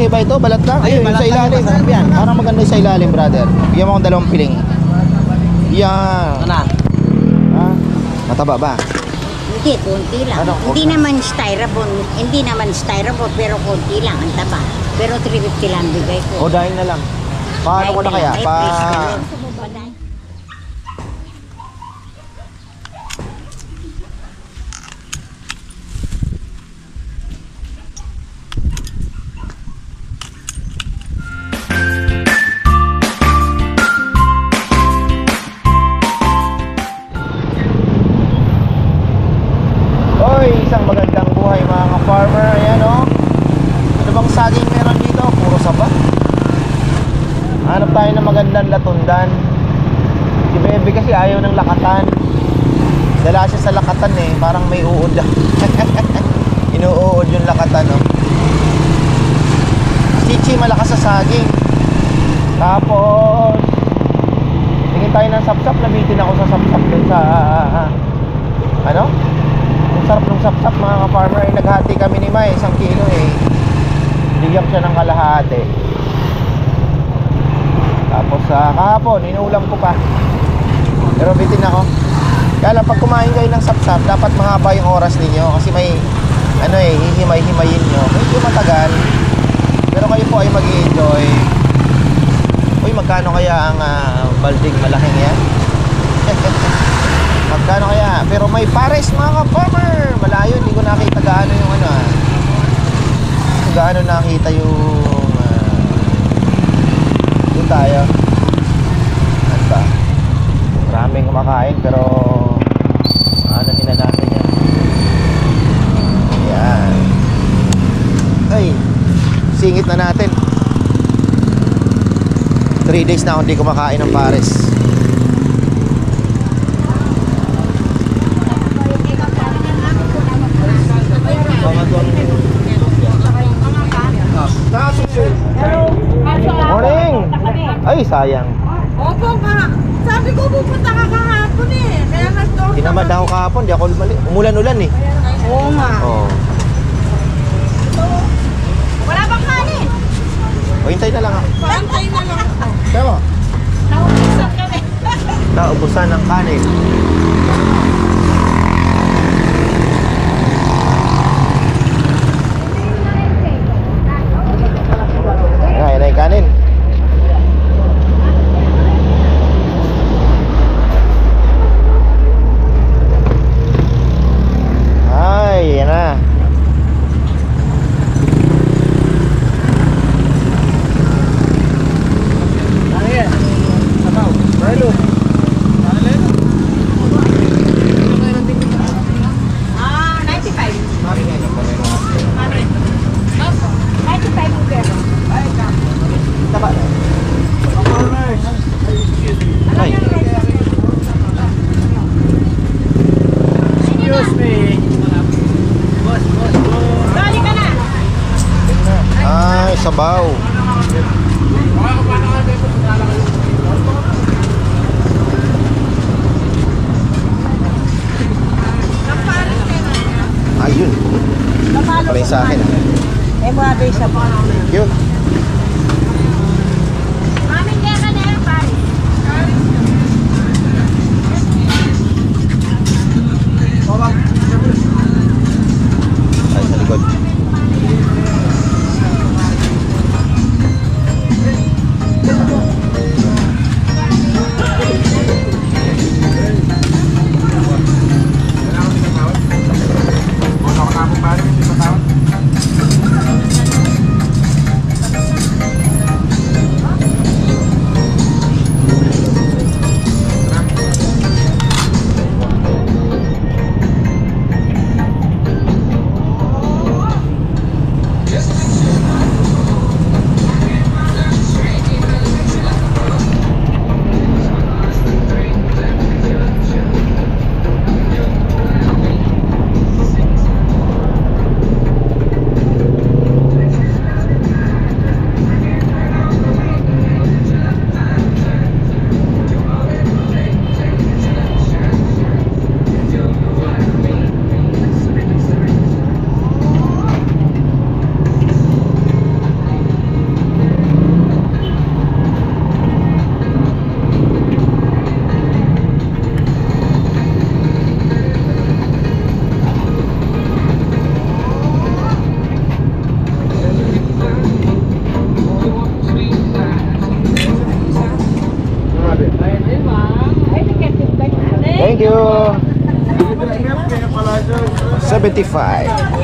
Okay ba ito? Balat lang? Ayun, balat sa ilalim. yan. Parang maganda sa ilalim, brother. Bigyan mo akong dalawang piling. Yan. Ano na? Ha? Mataba ba? Hindi, konti lang. Ano, hindi okay. naman styrofoam, hindi naman styrofoam, pero konti lang ang taba. Pero 350 lang bigay ko. O dahil na lang. Paano ko na kaya? Ay, Pa... Parang may uod lang. Inuuod yung lakatan no. Si Chi malakas sa saging. Tapos tingin tayo ng sapsap. Nabitin ako sa sapsap dun sa ano? Ang sarap ng sapsap mga ka-farmer. Eh, naghati kami ni May, isang kilo eh. Bigyan ko siya ng kalahati. Tapos sa kahapon, inuulam ko pa. Pero bitin ako. Kaya lang, pag kumain kayo ng sapsap, dapat mahaba yung oras ninyo. Kasi may, ano eh, hihimay-himayin nyo. Medyo matagal. Pero kayo po ay mag enjoy Uy, magkano kaya ang ah, balding malaking yan? Magkano kaya? Pero may pares mga ka-farmer. Malayo, hindi ko nakita gaano yung ano ah. Gaano nakita yung ah, doon tayo. Ano ba? Maraming kumakain pero ano nila natin yan. Yan. Ay, singit na natin. 3 days na ako hindi kumakain ng pares. Morning! Ay, sayang. Opo nga. Sabi ko pupunta ka kahapon eh. Kaya nag-door Tinamad ako kahapon, di ako. Umulan-ulan eh. Oo nga. Oo. Wala bang kanin? O, hintay na lang ako. Pantay na lang ako. Tama. Naubusan kami. Naubusan ng kanin. 75.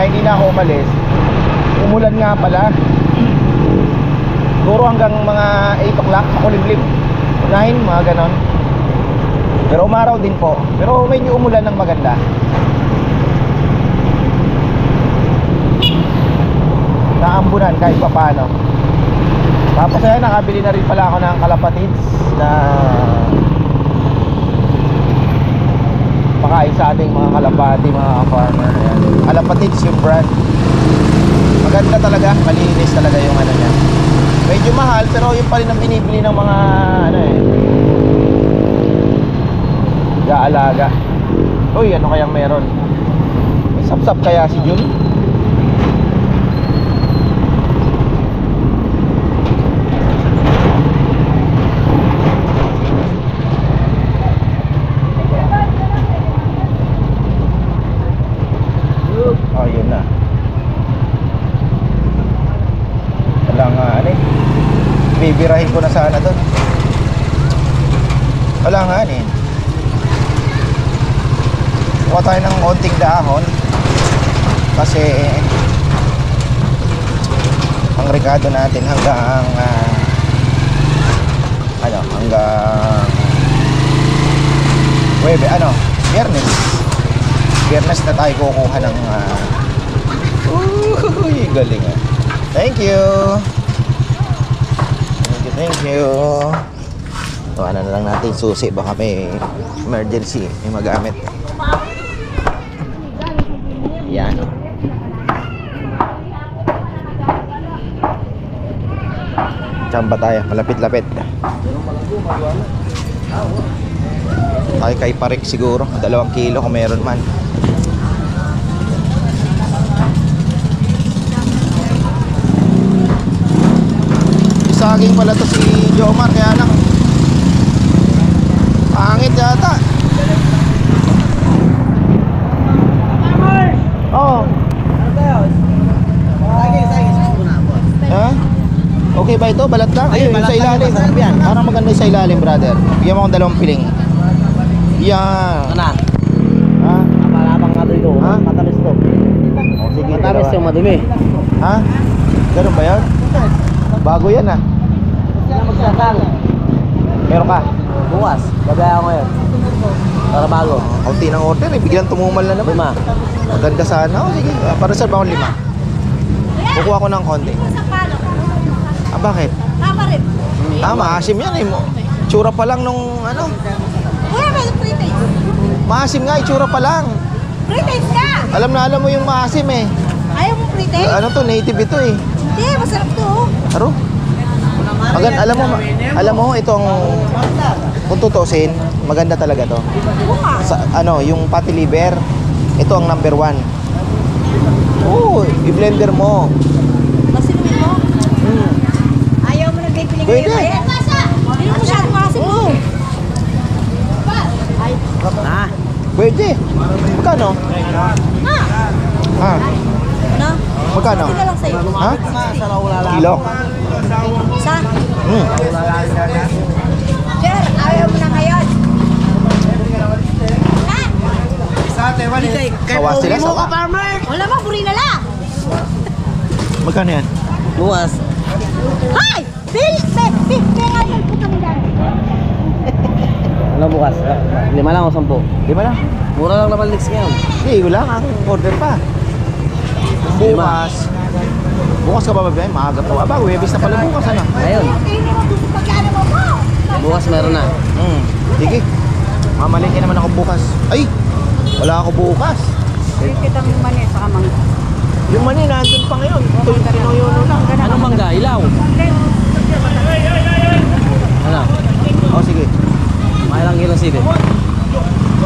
Kaya hindi na ako umalis, umulan nga pala. Siguro hanggang mga 8 o'clock, makulimlim. 9, mga ganon. Pero umaraw din po. Pero medyo umulan ng maganda. Naambunan kahit papano. Tapos ayan, nakabili na rin pala ako ng kalapatids na pakain sa ating mga kalapati, mga farmer. Ayan. Kalapatids yung brand. Maganda talaga, malinis talaga yung ano niya. Medyo mahal pero yun pa rin ang binibili ng mga ano eh, Gaalaga. Uy, ano kayang meron? May sapsap kaya si Jun? Oh, yun na. Wala nga, ano eh. Bibirahin ko na sana doon. Wala nga, eh. Kuha tayo ng konting dahon kasi ang rekado natin hanggang ah, ano hanggang Webe, ano Biyernes Biyernes na tayo kukuha ng uh, Uy, galing ah Thank you Thank you, you Tawanan na lang natin susi baka may emergency may magamit yan. Tsamba tayo, malapit-lapit. Ay, kay parik siguro. Dalawang kilo kung meron man. Saging pala to si Jomar, kaya lang. Pangit yata. Oo. Ha? Okay ba ito? Balat lang? Ayun, yung sa ilalim. Parang maganda sa ilalim, brother. Bigyan mo akong dalawang piling. Yan. Ano na? Ha? Malabang nga dito. Ha? Matamis to. O, sige, Matamis yung madumi. Ha? Ganun ba yan? Bago yan ah. Magsasal. Meron ka? Bukas. Gagaya ko ngayon. Para bago. Kaunti ng order eh. Biglang tumumal na naman. Lima. Maganda sana. O, sige. Ah, Para sa akong lima. Kukuha ko ng konti. Ah, bakit? Tama rin. Ah, maasim yan eh. Tsura pa lang nung ano. Wala ba yung pre-taste? Maasim nga, itsura pa lang. Pre-taste ka! Alam na alam mo yung maasim eh. Ayaw mo pre-taste? Ano to, native ito eh. Hindi, masarap to. oh. Aro? Maganda, alam mo, alam mo, itong, kung tutusin, maganda talaga to. Sa, ano, yung pati liver, ito ang number one. Oo, oh, i-blender mo. Basinuin mo. Mm. Ayaw mo ng baby ngayon. Pwede. Hindi mo siya kumasin mo. Ay. Ah. Pwede. Magkano? Ha? Ah. Ano? Magkano? Ha? Kilo? Hmm. Sir, ayaw mo na ngayon. Ha? Sawa sila, sawa. Wala ba, buri na lang. Magkano yan? Bukas. Hay! Bil! Be! Ano po kami dyan? Ano bukas? Lima lang o sampu? Di ba lang? Mura lang naman leaks ngayon. Hindi, wala ang order pa. Bukas. Bukas ka ba ba? Maaga pa ba? Webis na pala bukas ano? Mo. Bukas meron na. Hmm. Sige. Mamalingki naman ako bukas. Ay! Wala ako bukas. Kita mo mani sa kamang. Yung mani nandun pa ngayon. Tuloy ka rin yun lang. Anong mangga? Ilaw? Ano? Oh, sige. Mailang kilo sili?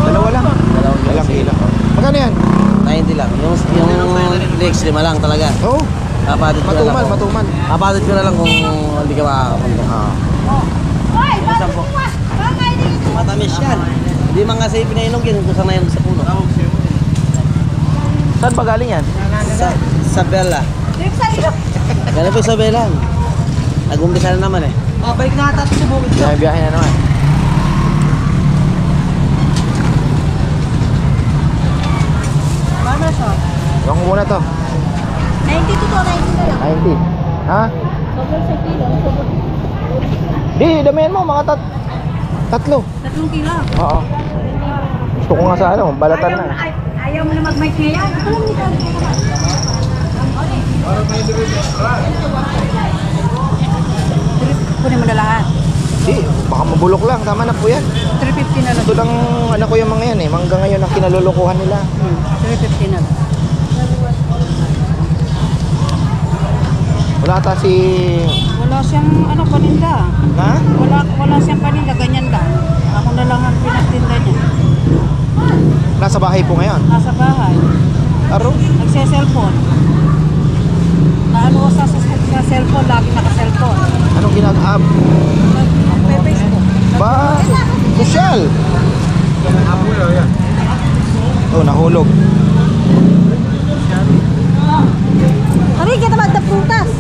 Dalawa lang. Dalawang kilo Dalawang sili. kilo. Magkano yan? 90 lang. Yung, yung legs, lima lang talaga. Oo. Oh, Kapatid ko na lang. matuman, kung- matuman. Kapatid ko na lang kung hindi ka makakapunta. Ah. Hoy! Bakit mo? Bangay dito. Matamis yan. Hindi man kasi pinainog yan kung saan na yan sa puno. Saan ba galing yan? Sa, sa Bella. Drip sa ilo. Ganun po sa Bella. Nag-umpisa na naman eh. Babalik na ata sa bukid. Kaya biyahe na naman. Mama siya. Yung muna to. 92 to, 92 na lang. 90. Ha? Sobrang sa kilo. Sobrang. Di, damihan mo. Mga tat tatlo. Tatlong kilo. Oo. Gusto ko nga sa ano, balatan Ayaw, na. ay, ayaw mo na mag-mic ngayon. Alam mo ka. Kunin mo na lahat. Di, baka mabulok lang. Tama na po yan. 350 na lang. Ito lang, ano ko yung mga yan eh. Mangga ngayon ang kinalulukuhan nila. Hmm, 350 na lang. Wala ata si... Wala siyang ano paninda. Ha? Wala wala siyang paninda ganyan lang. Ako na lang ang pinagtinda niya. Nasa bahay po ngayon. Nasa bahay. Aro? Nagse-cellphone. Naano ko sa, sa, sa cellphone, lagi naka-cellphone. Anong ginag-up? Nagpe-Facebook. Ba? Sosyal. Oh, nahulog. Aray, kita ba prutas?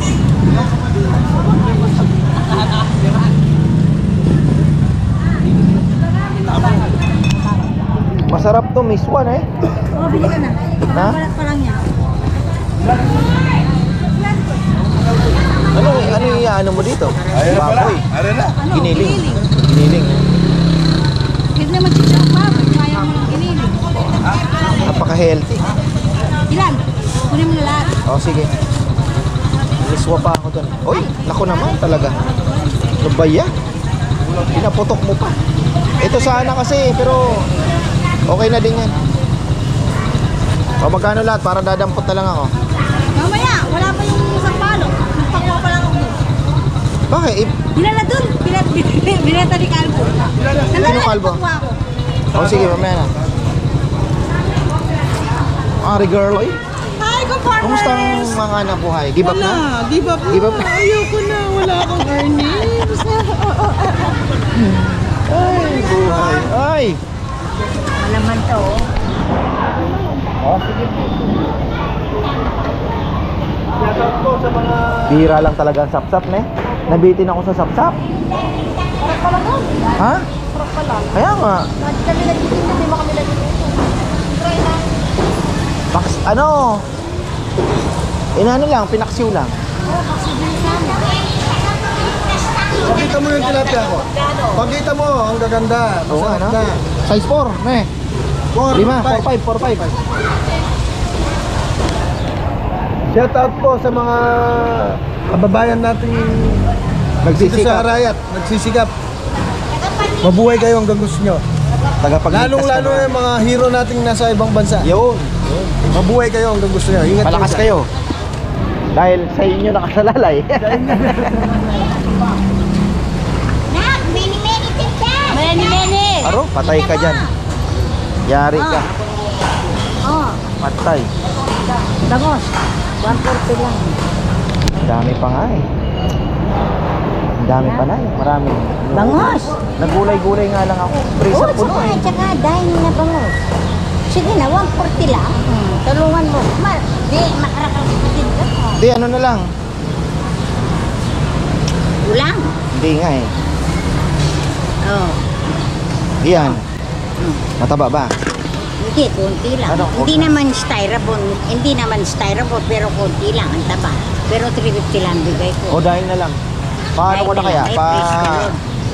Masarap to, Miss One eh. Oo, bili ka na. Ha? Balat pa lang yan. Ano, ano yung ano mo dito? Baboy. Ano? Giniling. Giniling. Hindi naman chichak pa. Kaya mo lang giniling. Napaka-healthy. Ilan? Kunin mo na lahat. Oh, sige. Miswa pa ako doon. Uy, naku naman talaga. Ano ba yan? Pinaputok mo pa. Ito sana kasi, pero okay na din yan. O magkano lahat? Para dadampot na lang ako. Mamaya, wala pa yung isang palo. Nagpakuha pa lang ako dun. Bakit? Eh, Dinala dun. Binat, binata ni Calvo. Sino Calvo? nagpakuha ako. oh, sige, mamaya na. Ari girl, oy. Hi, good farmers! Kumusta ang mga anak buhay? Give up na? Give up Give up na? Ayoko na. Wala akong earnings. Ay, buhay. Ay! Malaman to. Oh, sige. Shoutout ko sa mga... Bihira lang talaga ang sapsap, ne? Nabitin ako sa sapsap. Parang pala nun. Ha? Parang pala. Kaya nga. Lagi kami nagtitinda, di ba kami nagtitinda? Try na. Baks, ano? Inano lang, pinaksiw lang. Oh, kasi bilisan. Pakita mo yung tilapia ko. Pakita mo, ang gaganda. Oo nga, no? Masarap na. Size 4, ne? Four, 5, five. 4, 5, 4, 5. Shout out po sa mga kababayan natin dito sa Nagsisikap. Arayat, nagsisikap. Mabuhay kayo hanggang gusto nyo. Lalong lalo na yung mga hero nating nasa ibang bansa. Yun. Mabuhay kayo hanggang gusto nyo. Ingat Malakas kayo. Dahil sa inyo nakasalalay. Nak, Aro, patay ka dyan. Yari ka. Oh, Patay. dangos. 140 lang. Dami pa nga eh. Ang dami pa na, marami. Bangos. Nagulay-gulay nga lang ako. Presa Oo, puno tsaka, eh. tsaka dahil na bangos. Sige na, 140 lang. Hmm, tulungan mo. Ma, di, makarakapatid ka. Oh. Hindi, ano na lang. Ulang. Hindi nga eh. Oh. Yan. Mataba ba? Hindi, konti lang. Ano, hindi naman styrofoam, hindi naman styrofoam, pero konti lang ang taba. Pero 350 lang bigay ko. O dahil na lang. Paano ko na kaya? Ay, Pa...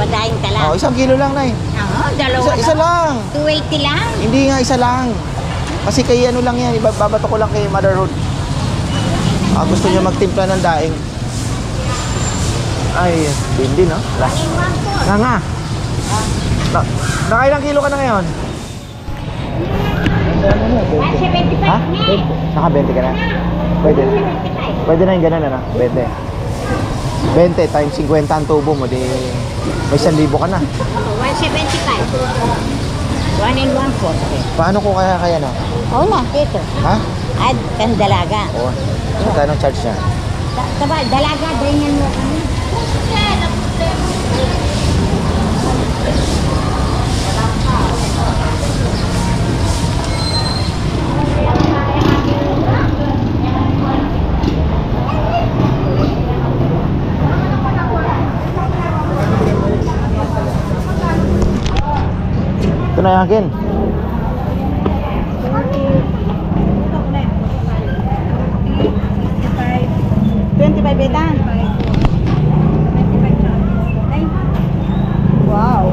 Padahin ka lang. Oh, isang kilo lang na eh. Oo, dalawa Isa, isa lang. 280 lang. Hindi nga, isa lang. Kasi kay ano lang yan, ibabato ko lang kay Motherhood. Ah, gusto niya magtimpla ng daing. Ay, hindi no? Nga nga. Na, nakailang kilo ka na ngayon? 175 Ha? Naka 20 ka na? Pwede. 175. Pwede na yung ganun ano? 20. 20 times 50 ang tubo mo, di may 1,000 ka na. 175. 1 and 140. Paano ko kaya kaya no? Oo na, dito. Ha? At kang dalaga. Oo. Magkano ang charge niya? Taba, dalaga, ganyan mo kami. Ito na akin. Wow.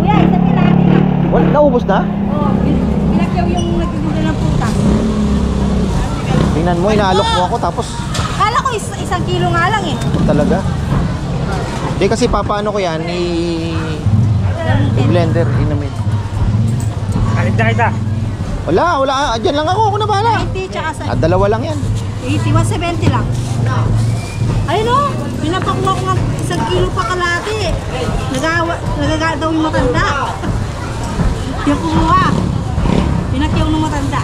Kuya, isa pinati na. Wala, naubos na? Oh, pinakyaw yung nagtitinda ng puta. Tingnan mo, inaalok mo ako tapos Kala ko is- isang kilo nga lang eh. talaga. Di kasi papaano ko yan, i... i-blender, inamin. Alit na kita. Wala, wala. Ah, Dyan lang ako, ako na bahala. 90 tsaka sa Ah, dalawa lang yan. 80, 170 lang. Ayun o, pinapakuha ko nga isang kilo pa kalati. Nagawa, nagaga daw yung matanda. Yung kumuha. Pinakyaw ng matanda.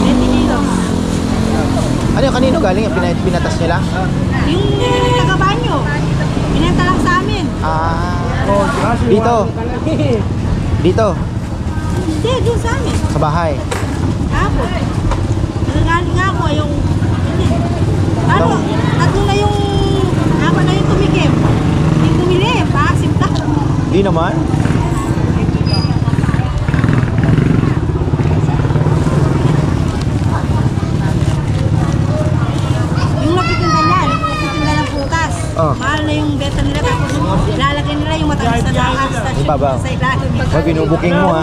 20 kilo. Ano yung kanino galing? Pina- pinatas niya lang? Yung taga-banyo. Pinenta lang sa amin. Ah, dito. Dito, Hindi, doon sa amin. sa bahay. Tapos, nagaling nga ako yung... Hindi. Ano, tatlo na yung... Apat na yung tumikim. Hindi tumili, paasim ka. Di naman. Oh. Mahal na yung beta nila tapos lalagay nila yung matamis na Ibabaw. sa ilalim. Pag binubuking mo ha.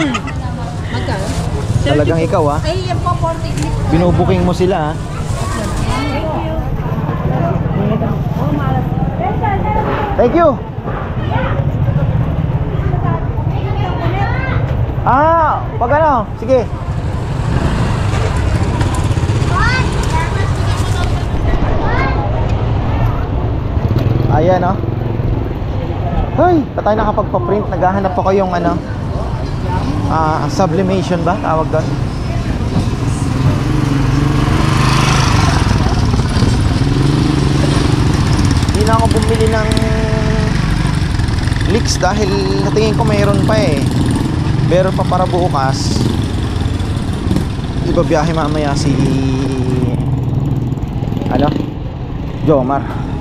Talagang ikaw ha. Ay, yan po, 40. Binubuking mo sila ha. Thank you. Ah, pag ano? Sige. Ayan oh. Hoy, pa tayo nakapagpa-print. Naghahanap ako yung ano, ah, sublimation ba? Tawag doon. Hindi na ako bumili ng leaks dahil natingin ko mayroon pa eh. Meron pa para bukas. Ibabiyahe mamaya si ano? Jomar.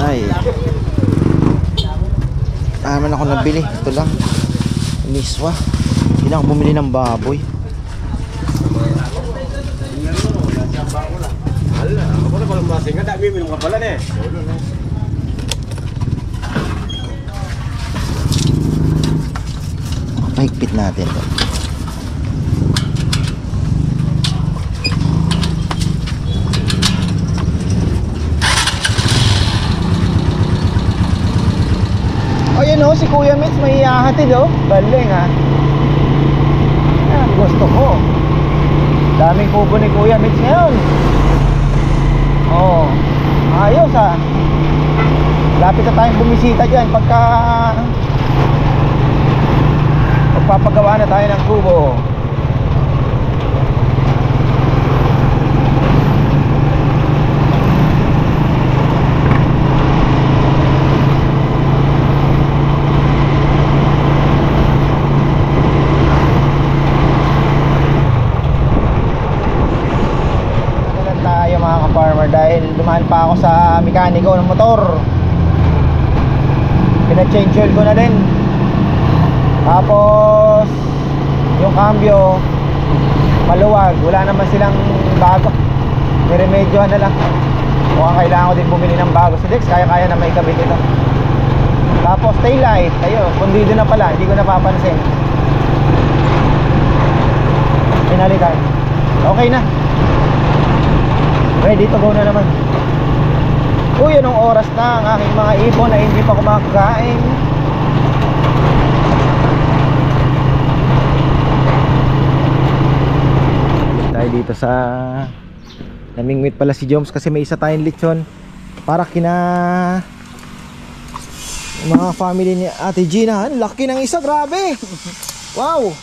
Ay. Naman ako nabili. Ito lang. Miswa. Hindi na ako bumili ng baboy. Mahigpit natin to. O yan o, si Kuya Mitch may ihahatid o. Galing ha. Yan, gusto ko. Daming kubo ni Kuya Mitch ngayon. Oo. Ayos ha. Lapit na tayong bumisita dyan pagka Magpapagawa na tayo ng kubo. Pa ako sa mekaniko ng motor. Pina-change oil ko na din. Tapos yung cambio maluwag, wala naman silang bago. Niremedyohan na lang. Mukhang kailangan ko din bumili ng bago. Si Dex, kaya-kaya na may kabit ito. Tapos tail light, ayo, kundido na pala, hindi ko napapansin. Pinalitan. Okay na. Ready to go na naman. Uy, anong oras na ang aking mga ibon na hindi pa kumakain? Tayo dito sa namingwit pala si Joms kasi may isa tayong lechon para kina mga family ni Ate Gina. Laki ng isa, grabe! Wow!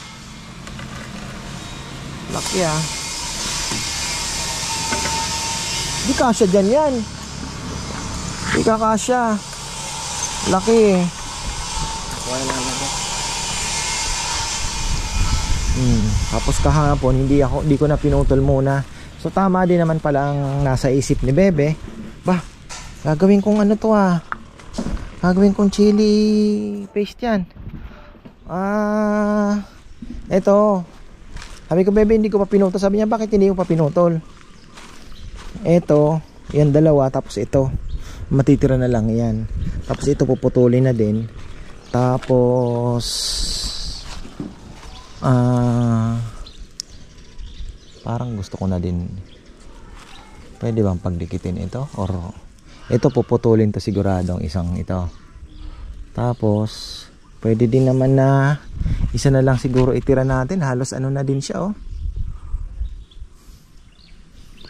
Laki ah. Di kasya dyan yan. Di ka kasya. Laki eh. Hmm. Tapos kahapon hindi ako hindi ko na pinutol muna. So tama din naman pala ang nasa isip ni Bebe. Ba, gagawin kong ano to ah. Gagawin kong chili paste yan. Ah, eto. Sabi ko, Bebe, hindi ko pa pinutol. Sabi niya, bakit hindi ko pa pinutol? Eto, yan dalawa, tapos ito. Matitira na lang yan. Tapos ito puputulin na din. Tapos, ah, parang gusto ko na din. Pwede bang pagdikitin ito? Or, ito puputulin to sigurado ang isang ito. Tapos, pwede din naman na isa na lang siguro itira natin. Halos ano na din siya oh.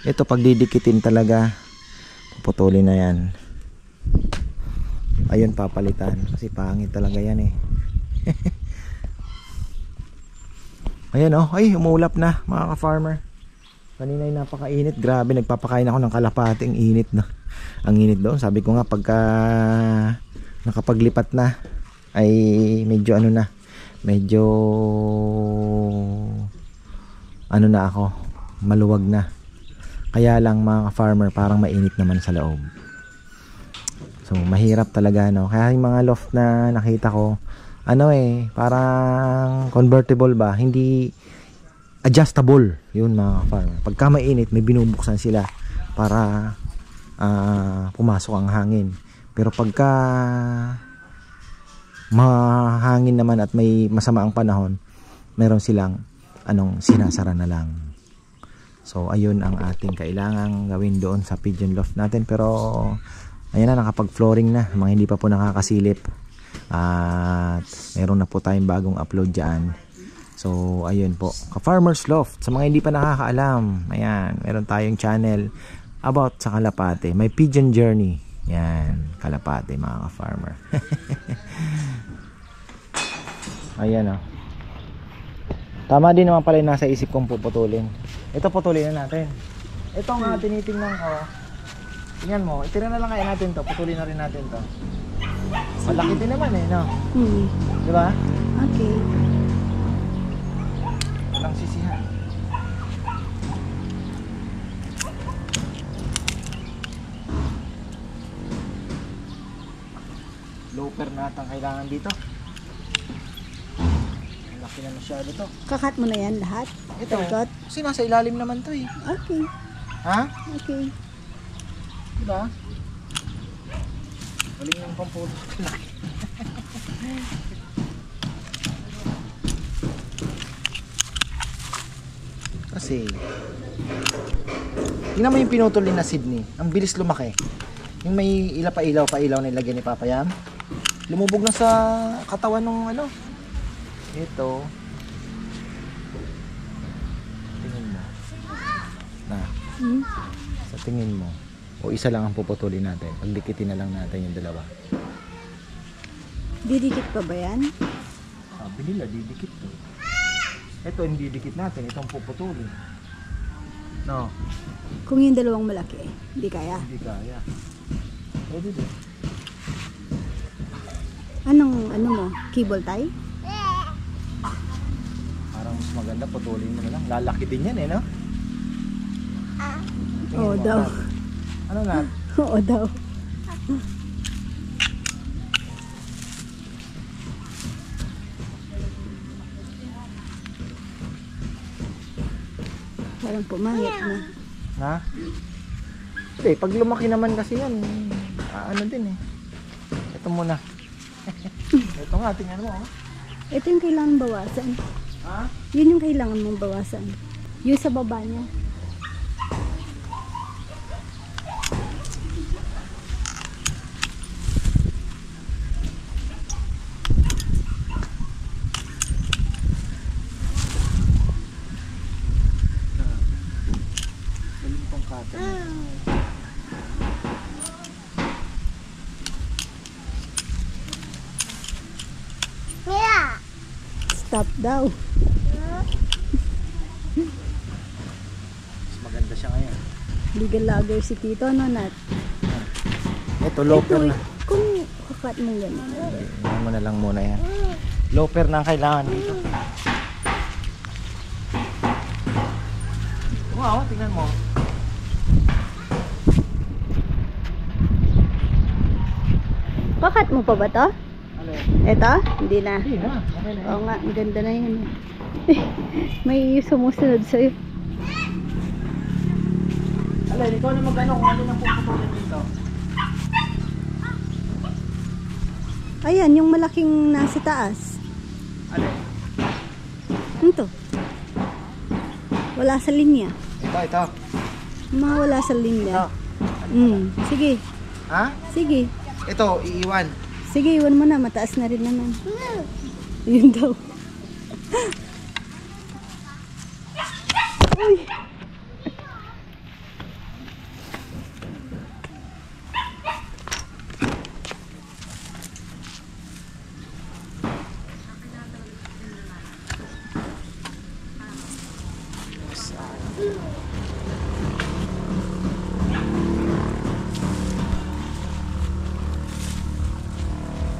Ito pag didikitin talaga, puputulin na yan. Ayun papalitan kasi pangit talaga yan eh. Ayan oh, ay umulap na mga ka-farmer. Kanina ay napakainit, grabe nagpapakain ako ng kalapati, ang init na. Ang init doon, sabi ko nga pagka nakapaglipat na ay medyo ano na, medyo ano na ako, maluwag na. Kaya lang mga farmer parang mainit naman sa loob. So mahirap talaga no. Kaya yung mga loft na nakita ko, ano eh, parang convertible ba, hindi adjustable. Yun mga farmer. Pagka mainit, may binubuksan sila para ah, pumasok ang hangin. Pero pagka mahangin naman at may masama ang panahon, meron silang anong sinasara na lang. So ayun ang ating kailangang gawin doon sa pigeon loft natin. Pero ayan na nakapag flooring na. Mga hindi pa po nakakasilip. At meron na po tayong bagong upload dyan. So ayun po. Ka farmers loft. Sa mga hindi pa nakakaalam ayan meron tayong channel about sa kalapate. May pigeon journey. Yan kalapate mga ka farmer ayan o tama din naman pala yung nasa isip kong puputulin ito putulin na natin. Ito nga tinitingnan ko. Tingnan mo itira na lang kaya natin to. Putulin na rin natin to. Malaki din naman eh no? Hmm. di ba? Okay. walang sisihan. Loper na ata ang kailangan dito. Ang Laki na masyado to. Kakat mo na yan lahat? Ito. Kakat? Kasi nasa ilalim naman to eh. Okay. Ha? Okay. Diba? Galing yung na. Kasi, tingnan mo yung pinutol ni na Sydney. Ang bilis lumaki. Yung may ila pa ilaw pa ilaw na ilagay ni Papa Yam. Lumubog na sa katawan ng ano. Ito. Tingin mo. Na. Hmm? Sa tingin mo. O isa lang ang puputulin natin. Pagdikitin na lang natin yung dalawa. Didikit pa ba yan? Sabi nila, didikit to. Ito hindi dikit natin. Itong puputulin. No, Kung yung dalawang malaki, hindi kaya. hindi kaya. Pwede din. Anong, ano mo? Cable tie? Maganda putulin mo na lang. Lalaki din yan eh, no? Tingin Oo mo, daw. Nat. Ano na? Oo daw. Parang pumangit na. Ha? Hindi, pag lumaki naman kasi yan, ah, ano din eh. Ito muna. Ito nga, tingnan mo. oh. Ito yung kailangan bawasan. Ha? Yun yung kailangan mong bawasan. Yung sa baba niya. Stop daw. Mas maganda siya ngayon. Legal logger si Tito, no, Nat? Ito, loper Ito, na. kung kakat mo ganun. Yan mo na lang muna yan. Loper na ang kailangan dito. Wow, tingnan mo. Kakat mo pa ba to? Ano? Ito? Hindi na. Hindi na, okay na. Oo nga, ang ganda na yun. May sumusunod sa'yo. Alay, ikaw na mag-ano kung ano nang puputulin dito. Ayan, yung malaking nasa taas. Alay, Ito. Wala sa linya. ito, ito. Mga wala sa Ito. linya. Mm. Sige. Ha? Sige. Ito, iiwan. Sige, iwan mo na. Mataas na rin naman. Yun daw. Uy.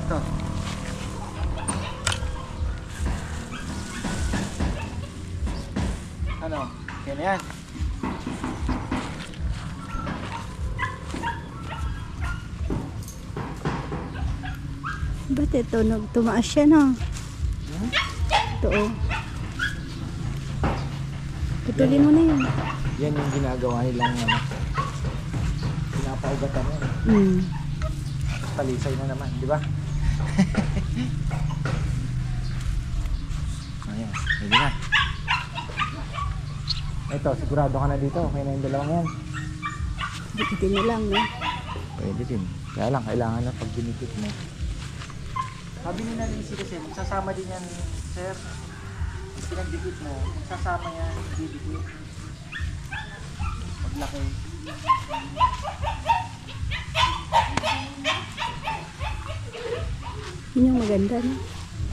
Ito. Ano? Okay na yan. Ba't ito? Nag- Tumaas siya, no? Ito, oh. Putulin mo na yun. Yan yung ginagawa nilang ano. Pinapaugatan yan. Mm. Talisay na naman, di ba? Ayan, pwede na. Ito, sigurado ka na dito. Okay na yung dalawang yan. Dikitin na lang, no? Pwede din. Kaya lang, kailangan na pag dinikit mo. Sabi ni Nancy kasi, magsasama din yan, sir. Pinagdikit mo, magsasama yan, didikit. Paglaki. Yun yung maganda, no?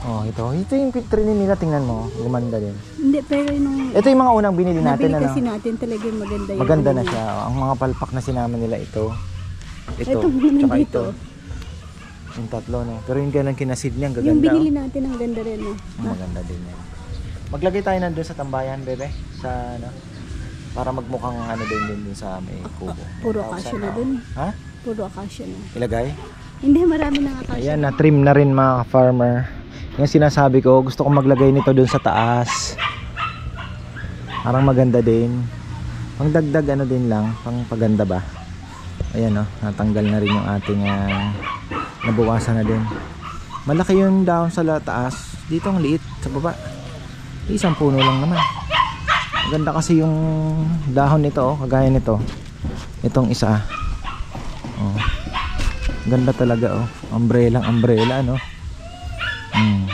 Oh, ito. Ito yung picture nila, tingnan mo. Gumanda din. Hindi, pero nung Ito yung mga unang binili natin, nabili ano? kasi natin talaga yung maganda yung Maganda na siya. Ang mga palpak na sinama nila ito. Ito, Ito tsaka dito. Yung tatlo, no? Pero yung ganun kinasid niya, ang gaganda. Yung binili oh. natin ang ganda rin, no? Ang maganda din yan. Maglagay tayo nandun sa tambayan, bebe. Sa ano. Para magmukhang ano din din dun sa may kubo. Puro akasya na dun. Ha? Puro akasya na. Ilagay? Hindi, marami na akasya. Ayan, na-trim na rin mga farmer. Yung sinasabi ko, gusto kong maglagay nito dun sa taas. Parang maganda din. Pang dagdag ano din lang, pang paganda ba. Ayan oh, natanggal na rin yung ating ah, nabuwasan na din. Malaki yung dahon sa taas. Dito ang liit sa baba. Isang puno lang naman. Maganda kasi yung dahon nito oh, kagaya nito. Itong isa. Oh. Ganda talaga oh. Umbrella, umbrella no. Hmm.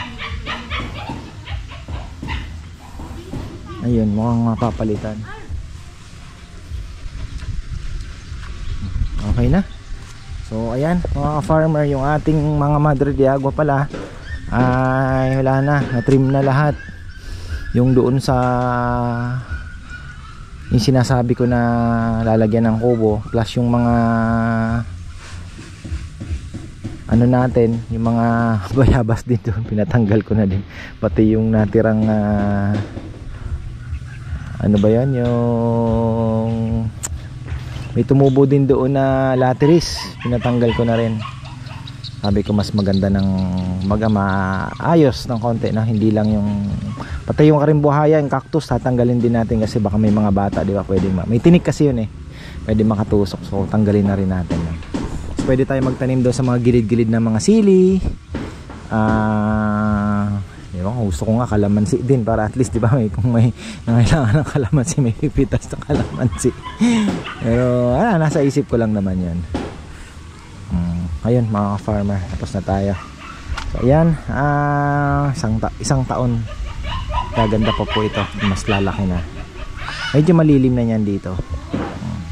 Ayun, mukhang mapapalitan. Okay na. So ayan, mga farmer, yung ating mga Madre de pala ay wala na, na-trim na lahat. Yung doon sa yung sinasabi ko na lalagyan ng kubo plus yung mga ano natin, yung mga bayabas dito, pinatanggal ko na din. Pati yung natirang ah, ano ba yan, yung May tumubo din doon na latiris. Pinatanggal ko na rin. Sabi ko mas maganda ng magama ayos ng konti na hindi lang yung pati yung karimbuhaya, yung cactus tatanggalin din natin kasi baka may mga bata, di ba? Pwede ma. May tinik kasi yun eh. Pwede makatusok. So tanggalin na rin natin. So, pwede tayo magtanim doon sa mga gilid-gilid ng mga sili. Ah, di ba? Gusto ko nga kalamansi din para at least di ba may kung may nangailangan ng kalamansi may pipitas ng kalamansi. Pero ah, nasa isip ko lang naman 'yan. Mm, ayun mga farmer, tapos na tayo. So ayan, ah, isang, ta- isang taon gaganda pa po ito, mas lalaki na. Medyo malilim na niyan dito. Mm.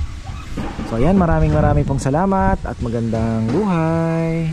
So ayan, maraming maraming pong salamat at magandang buhay.